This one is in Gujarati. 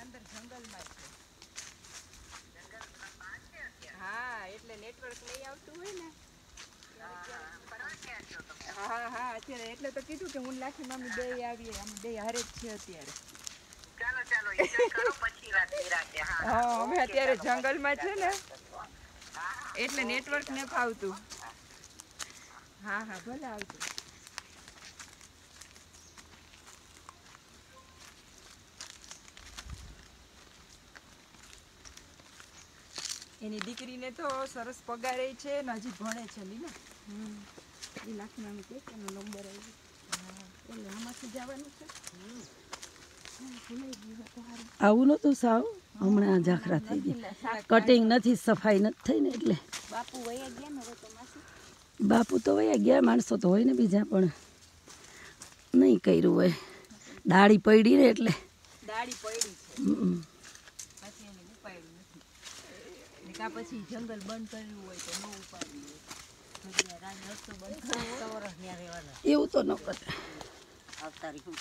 અંદર જંગલમાં છે. હા એટલે નેટવર્ક નહીં આવતું હોય ને. હા હા અત્યારે એટલે તો કીધું કે હું લાખી મમ્મી બે આવીએ અમે બે હારે જ છે અત્યારે. ચાલો ચાલો પછી વાત હા હા અમે અત્યારે જંગલમાં છે ને. એટલે નેટવર્ક ને ફાવતું હા હા ભલે આવજો. એની દીકરીને તો સરસ પગારે છે ને હજી ભણે છે લીને. એ લાખના કે એનો નંબર આવ્યો એટલે આમાંથી જવાનું છે. આવું નહોતું સાવ. હમણાં ઝાખરા થઈ ગઈ કટિંગ નથી સફાઈ નથી થઈ ને એટલે. બાપુ વયા ગયા ને તો બાપુ તો વયા ગયા માણસો તો હોય ને બીજા પણ નહીં કર્યું હોય. દાળી પડી ને એટલે. દાળી પડી છે હમ. પછી એને ઉપાડ્યું નથી કાં પછી જંગલ બંધ કર્યું હોય તો ન ઉપાડ્યું હોય. એવું તો ન કરતા આવતા રહ્યું